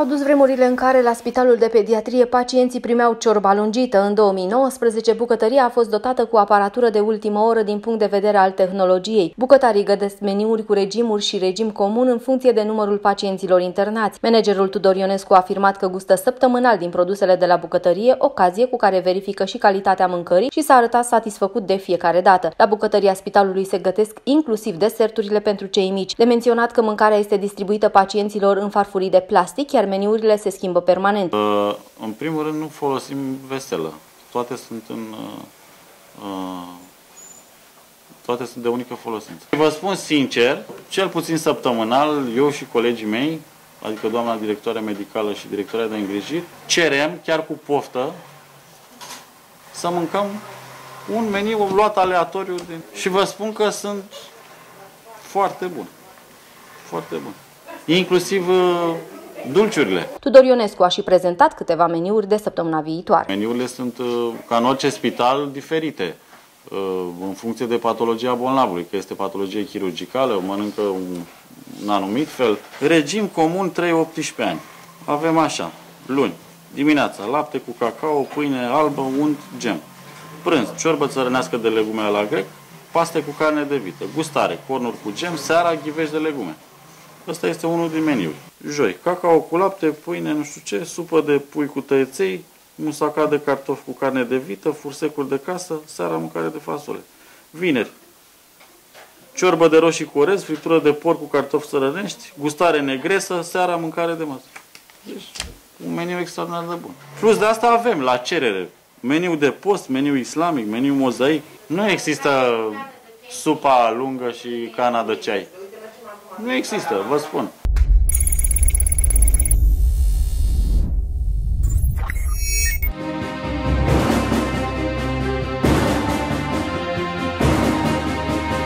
S-au dus vremurile în care la Spitalul de Pediatrie pacienții primeau ciorba lungită. În 2019, bucătăria a fost dotată cu aparatură de ultimă oră din punct de vedere al tehnologiei. Bucătarii gădesc meniuri cu regimuri și regim comun în funcție de numărul pacienților internați. Managerul Tudor Ionescu a afirmat că gustă săptămânal din produsele de la bucătărie, ocazie cu care verifică și calitatea mâncării și s-a arătat satisfăcut de fiecare dată. La bucătăria spitalului se gătesc inclusiv deserturile pentru cei mici. De menționat că mâncarea este distribuită pacienților în farfurii de plastic, iar meniurile se schimbă permanent. Uh, în primul rând nu folosim veselă. Toate sunt în... Uh, uh, toate sunt de unică folosință. Vă spun sincer, cel puțin săptămânal, eu și colegii mei, adică doamna directoare medicală și directoarea de îngrijiri, cerem, chiar cu poftă, să mâncăm un meniu luat aleatoriu. Din... Și vă spun că sunt foarte buni. Foarte buni. Inclusiv uh, dulciurile. Tudor Ionescu a și prezentat câteva meniuri de săptămâna viitoare. Meniurile sunt, uh, ca în orice spital, diferite uh, în funcție de patologia bolnavului, că este patologie chirurgicală, mănâncă un, un anumit fel. Regim comun 3-18 ani. Avem așa, luni, dimineața, lapte cu cacao, pâine albă, unt, gem. Prânz, ciorbă țărănească de legume la grec, paste cu carne de vită, gustare, cornuri cu gem, seara, ghivești de legume. Ăsta este unul din meniuri. Joi, cacao cu lapte, pâine, nu știu ce, supă de pui cu tăieței, musacat de cartofi cu carne de vită, fursecuri de casă, seara mâncare de fasole. Vineri, ciorbă de roșii cu orez, friptură de porc cu cartofi sărănești, gustare negresă, seara mâncare de masă. Deci, un meniu extraordinar de bun. Plus de asta avem, la cerere, meniu de post, meniu islamic, meniu mozaic. Nu există supa lungă și cana de ceai. Nu există, vă spun.